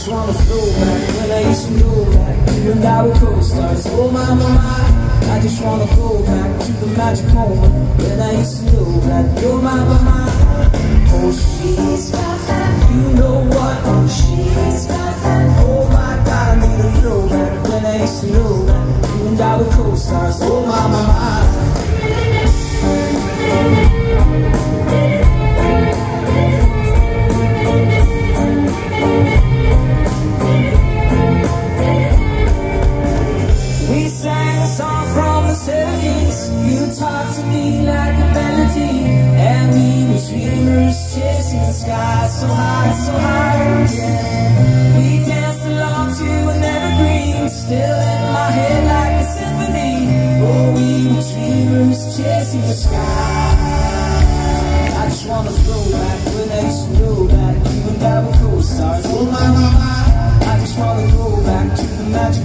just wanna school back when I used to go back Even now we co-stars, oh my, my, my. I just wanna go back to the magic moment When I used to go back, oh my, my, my. Oh, she's got that, you know what? Oh, she's got that, oh my God I need a throwback when I used to go back Even now we co-stars, oh my, my, my. sang a song from the surface You talked to me like a melody. And we were dreamers chasing the sky So high, so high, yeah. We danced along to an evergreen. Still in my head like a symphony. Oh, we were dreamers chasing the sky. I just wanna back when I used to back Even co-stars, oh my, my, my I just wanna go back to the magic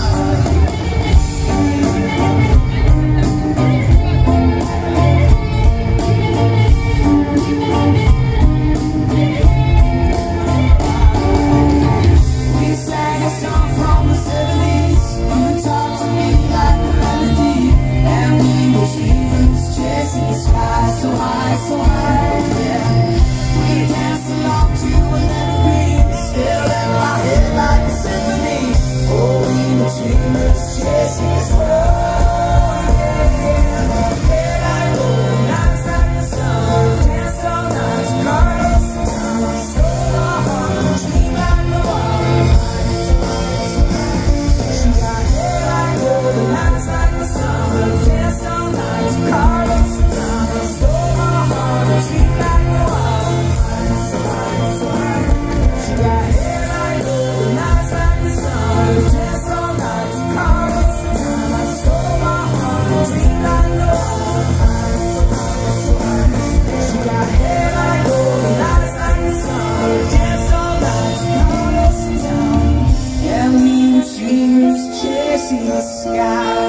see the sky.